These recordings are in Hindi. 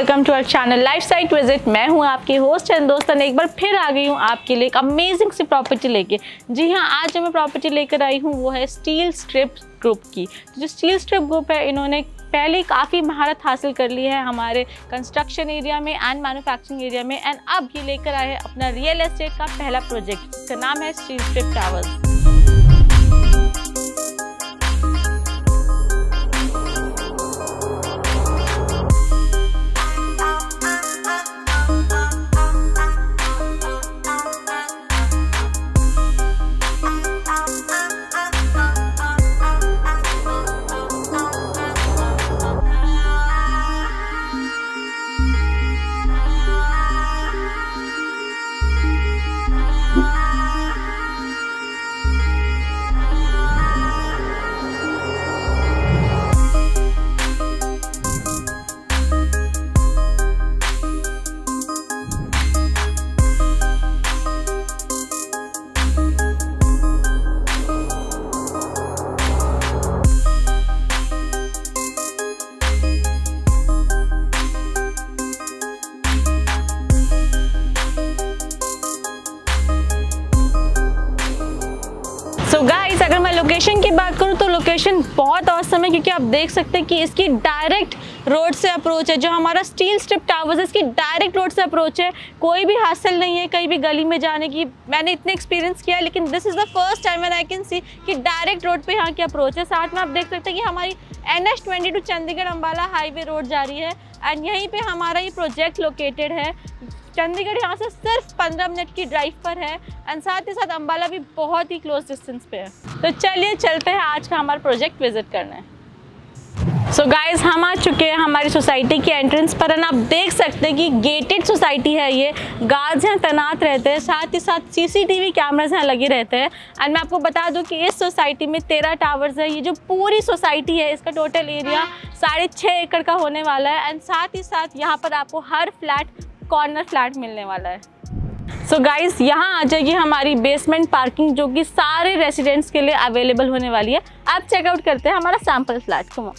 Welcome to our channel life site visit. मैं हूँ आपकी होस्ट एंड दोस्तन एक बार फिर आ गई हूँ आपके लिए एक अमेजिंग सी प्रॉपर्टी लेके। जी हाँ, आज जो मैं प्रॉपर्टी लेकर आई हूँ, वो है स्टील स्ट्रिप ग्रुप की। तो जो स्टील स्ट्रिप ग्रुप है, इन्होंने पहले काफ़ी महारत हासिल कर ली है हमारे कंस्ट्रक्शन एरिया में एंड मैन्युफैक्चरिंग एरिया में। एंड अब ये लेकर आए अपना रियल एस्टेट का पहला प्रोजेक्ट इसका नाम है स्टील स्ट्रिप टावर्स लोकेशन बहुत औसम है, क्योंकि आप देख सकते हैं कि इसकी डायरेक्ट रोड से अप्रोच है। जो हमारा स्टील स्ट्रिप टावर्स है, इसकी डायरेक्ट रोड से अप्रोच है। कोई भी हासिल नहीं है कहीं भी गली में जाने की। मैंने इतने एक्सपीरियंस किया लेकिन this is the first time and I can see कि डायरेक्ट रोड पे यहाँ की अप्रोच है। साथ में आप देख सकते हैं कि हमारी N H twenty two Chandigarh Ambala highway road जा रही है। एंड यहीं पे हमारा ये प्रोजेक्ट लोकेटेड है। चंडीगढ़ यहाँ से सिर्फ़ 15 मिनट की ड्राइव पर है एंड साथ ही साथ अम्बाला भी बहुत ही क्लोज डिस्टेंस पे है। तो चलिए चलते हैं, आज का हमारा प्रोजेक्ट विज़िट करने। सो so गाइज़ हम आ चुके हैं हमारी सोसाइटी के एंट्रेंस पर एंड आप देख सकते हैं कि गेटेड सोसाइटी है ये। गार्ड्स यहाँ तैनात रहते हैं, साथ ही साथ सीसीटीवी कैमराज यहाँ लगे रहते हैं। एंड मैं आपको बता दूँ कि इस सोसाइटी में तेरह टावर्स है, ये जो पूरी सोसाइटी है, इसका टोटल एरिया साढ़े छः एकड़ का होने वाला है। एंड साथ ही साथ यहाँ पर आपको हर फ्लैट कॉर्नर फ्लैट मिलने वाला है। सो so गाइस यहाँ आ जाएगी हमारी बेसमेंट पार्किंग जो कि सारे रेसिडेंट्स के लिए अवेलेबल होने वाली है। आप चेकआउट करते हैं हमारा सैंपल फ्लैट को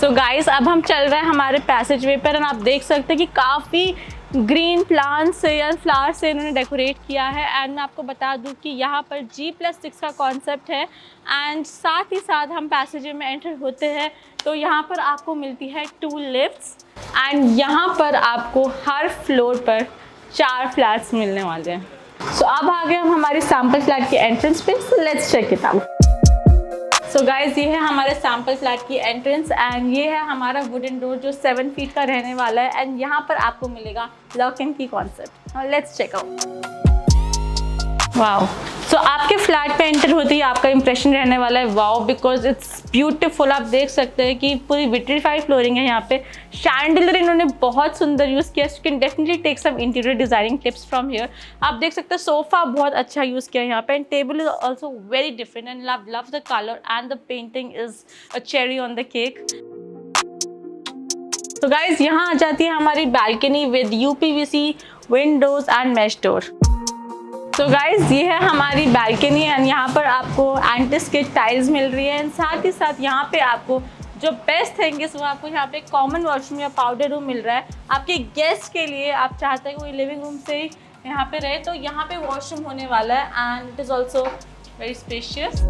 सो गाइस अब हम चल रहे हैं हमारे पैसेज वे पर आप देख सकते हैं कि काफ़ी ग्रीन प्लांट से या फ्लावर से इन्होंने डेकोरेट किया है। एंड मैं आपको बता दूँ कि यहाँ पर जी प्लस सिक्स का कॉन्सेप्ट है। एंड साथ ही साथ हम पैसेज में एंटर होते हैं। तो यहाँ पर आपको मिलती है टू लिफ्ट्स एंड यहाँ पर आपको हर फ्लोर पर चार फ्लैट्स मिलने वाले हैं। सो so, अब आ गए हम हमारे सैंपल फ्लैट के एंट्रेंस पे। Let's check out so so guys ये है हमारे सैंपल फ्लैट की एंट्रेंस एंड ये है हमारा वुडन डोर जो सेवन फीट का रहने वाला है एंड यहाँ पर आपको मिलेगा लॉक इन की concept let's check out so आपके फ्लैट पे एंटर होते ही आपका इंप्रेशन रहने वाला है। वाओ बिकॉज़ इट्स ब्यूटीफुल आप देख सकते हैं कि पूरी विट्रीफाइड फ्लोरिंग है यहाँ पे। शैंडलर इन्होंने बहुत सुंदर यूज़ किया you can definitely take some interior designing tips from here आप देख सकते हैं सोफा बहुत अच्छा यूज़ किया यहाँ पे। And table is also very different and love love the colour and the painting is a cherry on the cake तो गाइज़ यहाँ आ जाती है हमारी balcony with UPVC windows and mesh door तो गाइज़ ये है हमारी बैल्कनी एंड यहाँ पर आपको एंटिस के टाइल्स मिल रही है। एंड साथ ही साथ यहाँ पे आपको जो बेस्ट थिंग इस वो आपको यहाँ पे कॉमन वॉशरूम या पाउडर रूम मिल रहा है। आपके गेस्ट के लिए आप चाहते हैं कोई लिविंग रूम से ही यहाँ पे रहे तो यहाँ पे वॉशरूम होने वाला है and it is also very spacious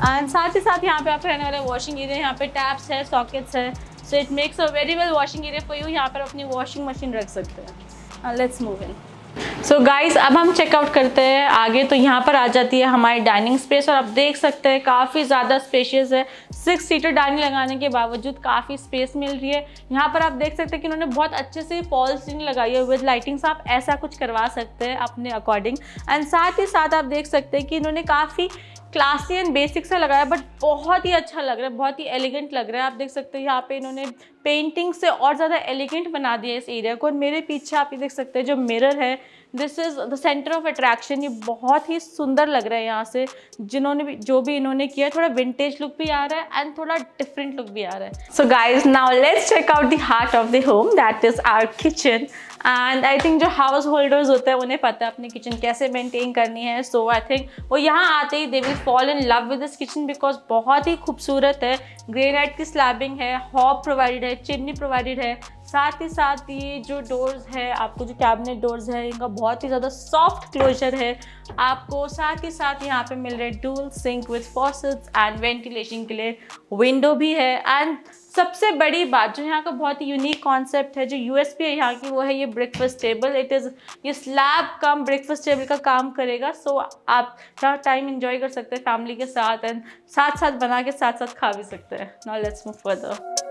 and साथ ही साथ यहाँ पे आप रहने वाले वॉशिंग एरिया यहाँ पे टैप्स है सॉकेट्स है so it makes a very well washing area for you यहाँ पर अपनी वॉशिंग मशीन रख सकते हैं। Let's move in so so guys अब हम चेकआउट करते हैं आगे तो यहाँ पर आ जाती है हमारी डाइनिंग स्पेस और आप देख सकते हैं काफ़ी ज़्यादा स्पेशियस है। सिक्स सीटर डाइनिंग लगाने के बावजूद काफ़ी स्पेस मिल रही है। यहाँ पर आप देख सकते हैं कि उन्होंने बहुत अच्छे से फॉल सीलिंग लगाई है। विद लाइटिंग्स आप ऐसा कुछ करवा सकते हैं अपने अकॉर्डिंग एंड साथ ही साथ आप देख सकते हैं कि इन्होंने काफ़ी क्लासी एंड बेसिक सा लगाया बट बहुत ही अच्छा लग रहा है, बहुत ही एलिगेंट लग रहा है। आप देख सकते हैं, यहाँ पे इन्होंने पेंटिंग से और ज़्यादा एलिगेंट बना दिया इस एरिया को, और मेरे पीछे आप ये देख सकते हैं, जो मिरर है this is the centre of attraction ये बहुत ही सुंदर लग रहा है यहाँ से। जिन्होंने भी जो भी इन्होंने किया, थोड़ा विंटेज लुक भी आ रहा है एंड थोड़ा डिफरेंट लुक भी आ रहा है। So guys now let's check out the heart of the home that is our kitchen and I think जो हाउस होल्डर्स होते हैं, उन्हें पता है अपनी किचन कैसे मेंटेन करनी है। सो आई थिंक वो यहाँ आते ही they will fall in love with this kitchen because बहुत ही खूबसूरत है। ग्रेनाइट की स्लैबिंग है हॉब प्रोवाइडेड है चिमनी प्रोवाइडेड है। साथ ही साथ ये जो डोर्स है, आपको जो कैबिनेट डोर्स है, इनका बहुत ही ज़्यादा सॉफ्ट क्लोजर है। आपको साथ ही साथ यहाँ पे मिल रहे dual sink with faucets and ventilation के लिए विंडो भी है। एंड सबसे बड़ी बात, जो यहाँ का बहुत ही यूनिक कॉन्सेप्ट है, जो यूएसपी है यहाँ की वो है, ये ब्रेकफास्ट टेबल इट इज़ ये स्लैब कम ब्रेकफास्ट टेबल का काम करेगा। सो आप थोड़ा टाइम इंजॉय कर सकते हैं फैमिली के साथ एंड साथ साथ बना के साथ साथ खा भी सकते हैं। नाउ लेट्स मूव फर्दर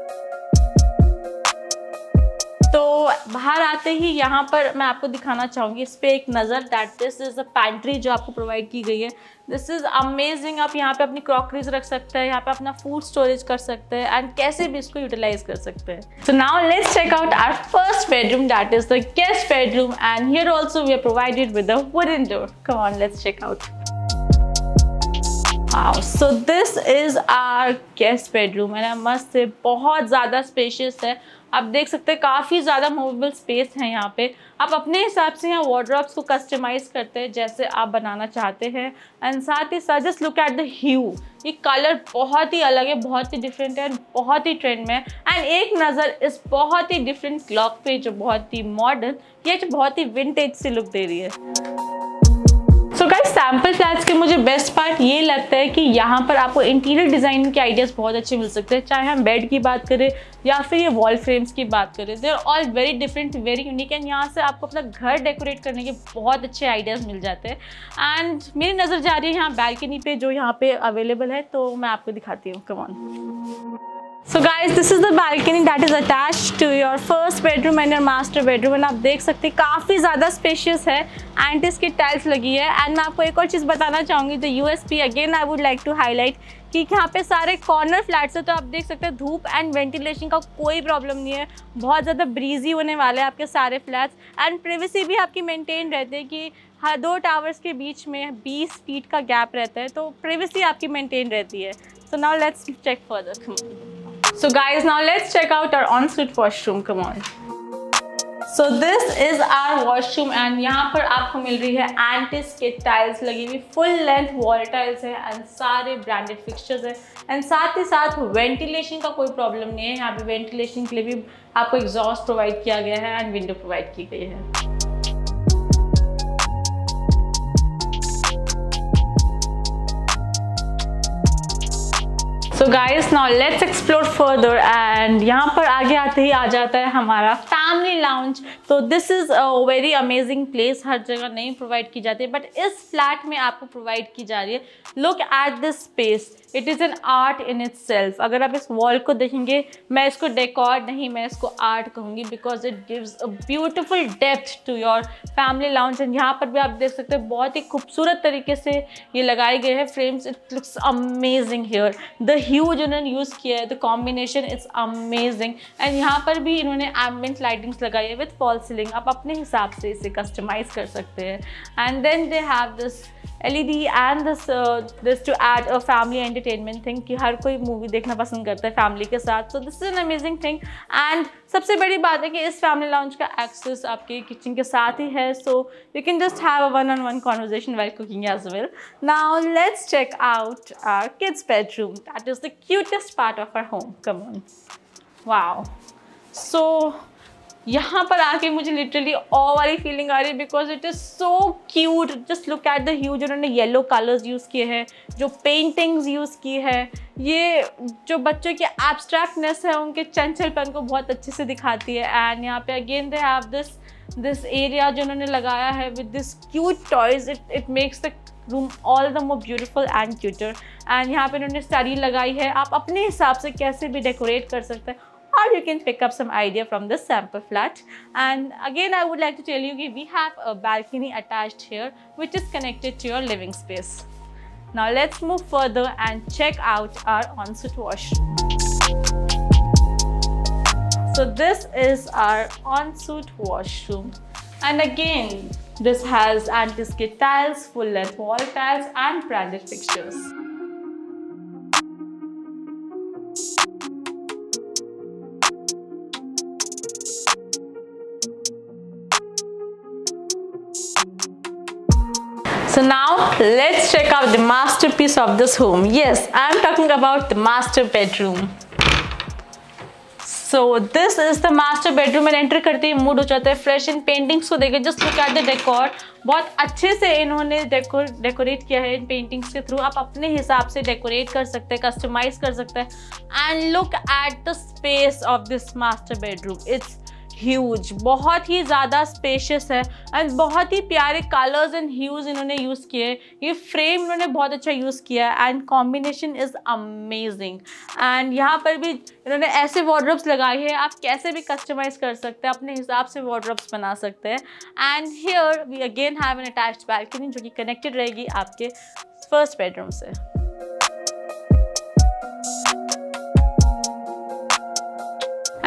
बाहर आते ही यहाँ पर मैं आपको दिखाना चाहूँगी, इस पर एक नज़र that this is a pantry जो आपको प्रोवाइड की गई है। दिस इज़ अमेजिंग आप यहाँ पे अपनी क्रॉकरीज रख सकते हैं, यहाँ पे अपना फ़ूड स्टोरेज कर सकते हैं एंड कैसे भी इसको यूटिलाइज कर सकते हैं। So now let's check out our first bedroom that is the guest bedroom and here also we are provided with a wooden door come on let's check out so this is our guest bedroom, and I must say बहुत ज़्यादा स्पेशियस है। आप देख सकते हैं, काफ़ी ज़्यादा मूवेबल स्पेस है यहाँ पे। आप अपने हिसाब से यहाँ वार्ड्रॉप्स को कस्टमाइज करते हैं, जैसे आप बनाना चाहते हैं। एंड साथ ही साथ just look at the hue ये कलर बहुत ही अलग है, बहुत ही डिफरेंट है, बहुत ही ट्रेंड में है। एंड एक नज़र इस बहुत ही डिफरेंट क्लॉक पे, जो बहुत ही मॉडर्न ये जो बहुत ही विंटेज से लुक दे रही है। गाइस सैंपल फ्लैट्स के मुझे बेस्ट पार्ट ये लगता है कि यहाँ पर आपको इंटीरियर डिज़ाइन के आइडियाज़ बहुत अच्छे मिल सकते हैं। चाहे हम बेड की बात करें या फिर ये वॉल फ्रेम्स की बात करें they are all very different very unique and यहाँ से आपको अपना घर डेकोरेट करने के बहुत अच्छे आइडियाज़ मिल जाते हैं। एंड मेरी नज़र जा रही है यहाँ बैल्कनी पे जो यहाँ पे अवेलेबल है तो मैं आपको दिखाती हूँ। Come on so guys this is the balcony that is attach to your first bedroom and your master bedroom and आप देख सकते हैं, काफ़ी ज़्यादा स्पेशियस है एंड इसकी टाइल्स लगी है. एंड मैं आपको एक और चीज़ बताना चाहूँगी the U S P again I would like to highlight कि यहाँ पे सारे कॉर्नर फ्लैट्स है तो आप देख सकते हैं, धूप एंड वेंटिलेशन का कोई प्रॉब्लम नहीं है. बहुत ज़्यादा ब्रीजी होने वाले हैं आपके सारे फ्लैट्स एंड प्रिवेसी भी आपकी मेंटेन रहती है कि हर दो टावर्स के बीच में 20 फीट का गैप रहता है तो प्रिवेसी आपकी मेंटेन रहती है. So now let's check further So guys, now let's check out our ensuite washroom. Come on. So this is our washroom and यहाँ पर आपको मिल रही है एंटिस के टाइल्स लगी हुई फुल लेंथ वॉल टाइल्स है एंड सारे ब्रांडेड फिक्सचर्स है एंड साथ ही साथ वेंटिलेशन का कोई प्रॉब्लम नहीं है यहाँ पे वेंटिलेशन के लिए भी आपको एग्जॉस्ट प्रोवाइड किया गया है एंड विंडो प्रोवाइड की गई है so guys now let's explore further and यहाँ पर आगे आते ही आ जाता है हमारा फैमिली लाउंज तो this is a very amazing place हर जगह नहीं प्रोवाइड की जाती है बट इस फ्लैट में आपको प्रोवाइड की जा रही है। Look at this space it is an art in itself अगर आप इस वॉल को देखेंगे, मैं इसको डेकॉर नहीं, मैं इसको आर्ट कहूँगी because it gives a beautiful depth to your family lounge and यहाँ पर भी आप देख सकते हैं, बहुत ही खूबसूरत तरीके से ये लगाए गए हैं frames it looks amazing here the hue जो इन्होंने यूज़ किया है the combination it's amazing and यहाँ पर भी इन्होंने एम्बियंट लाइटिंग्स लगाई है विथ फॉल सीलिंग आप अपने हिसाब से इसे कस्टमाइज कर सकते हैं. And then they have this L E D and this this to add a family entertainment thing कि हर कोई मूवी देखना पसंद करता है फैमिली के साथ. So this is an amazing thing and सबसे बड़ी बात है कि इस फैमिली लॉन्च का एक्सेस आपके किचन के साथ ही है. So you can just have a one on one conversation well cooking as well now let's check out our kids bedroom that is the cutest part of our home come wow so यहाँ पर आके मुझे लिटरली ओ वाली फीलिंग आ रही है because it is so cute just look at the hue जिन्होंने येलो कलर्स यूज़ किए हैं, जो पेंटिंग्स यूज़ की है। ये जो बच्चों की एब्स्ट्रैक्टनेस है, उनके चंचलपन को बहुत अच्छे से दिखाती है। एंड यहाँ पे again they have this this area जो उन्होंने लगाया है with this cute toys it it makes the room all the more beautiful and cuter and यहाँ पे उन्होंने स्टडी लगाई है। आप अपने हिसाब से कैसे भी डेकोरेट कर सकते हैं। Or you can pick up some idea from this sample flat and again I would like to tell you we have a balcony attached here which is connected to your living space. Now let's move further and check out our ensuite washroom. So this is our ensuite washroom and again this has anti-skid tiles, full length wall tiles and branded fixtures. So now let's check out the masterpiece of this home. Yes, I'm talking about the master bedroom. So this is the master bedroom में एंटर करते ही मूड हो जाता है फ्रेश इन पेंटिंग्स को देखे just look at the decor बहुत अच्छे से इन्होंने डेकोर डेकोरेट किया है इन पेंटिंग्स के थ्रू आप अपने हिसाब से डेकोरेट कर सकते हैं कस्टमाइज कर सकते हैं। And look at the space of this master bedroom it's huge बहुत ही ज़्यादा स्पेशियस है एंड बहुत ही प्यारे कलर्स एंड ह्यूज इन्होंने यूज़ किए ये फ्रेम इन्होंने बहुत अच्छा यूज़ किया है and combination is amazing and यहाँ पर भी इन्होंने ऐसे वार्ड्रोब्स लगाए हैं, आप कैसे भी कस्टमाइज कर सकते हैं, अपने हिसाब से वार्ड्रोब्स बना सकते हैं। And here we again have an attach balcony जो कि कनेक्टेड रहेगी आपके फ़र्स्ट बेडरूम से।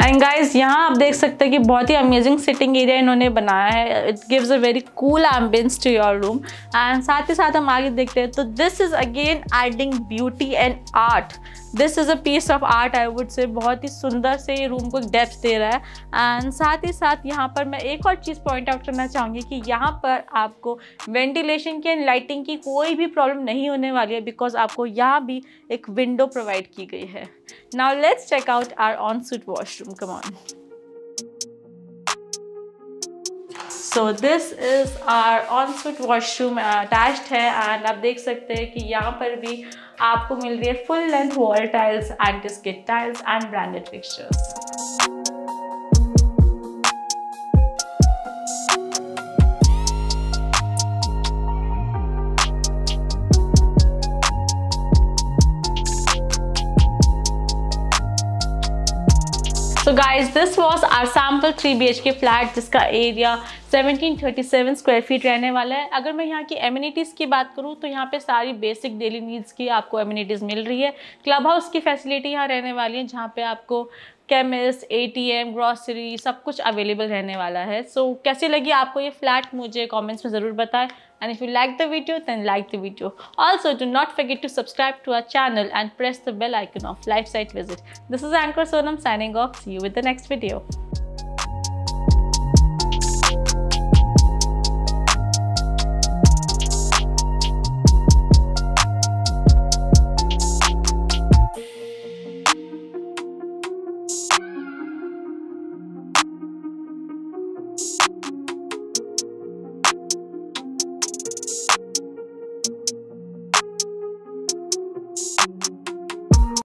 एंड गाइस यहाँ आप देख सकते हैं कि बहुत ही अमेजिंग सिटिंग एरिया इन्होंने बनाया है। It gives a very cool ambience to your room and साथ ही साथ हम आगे देखते हैं तो this is again adding beauty and art this is a piece of art I would say बहुत ही सुंदर से ये रूम को डेप्थ दे रहा है. एंड साथ ही साथ यहाँ पर मैं एक और चीज़ पॉइंट आउट करना चाहूँगी कि यहाँ पर आपको वेंटिलेशन की एंड लाइटिंग की कोई भी प्रॉब्लम नहीं होने वाली है बिकॉज़ आपको यहाँ भी एक विंडो प्रोवाइड की गई है. Now let's check out our ensuite washroom come on so this is our ensuite washroom attached है. एंड आप देख सकते हैं कि यहाँ पर भी आपको मिल रही है full length wall tiles anti skid tiles and branded fixtures so guys this was our sample three B H K flat जिसका एरिया 1737 स्क्वायर फीट रहने वाला है। अगर मैं यहाँ की एमिनिटीज़ की बात करूँ तो यहाँ पे सारी बेसिक डेली नीड्स की आपको एमिनिटीज़ मिल रही है। क्लब हाउस की फैसिलिटी यहाँ रहने वाली है जहाँ पे आपको केमिस्ट एम ग्रॉसरी सब कुछ अवेलेबल रहने वाला है। सो so, कैसे लगी आपको ये फ्लैट मुझे कॉमेंट्स में ज़रूर बताएँ। And if you like the video then like the video also do not forget to subscribe to our channel and press the bell icon of life site visit this is anchor Sonam signing off see you with the next video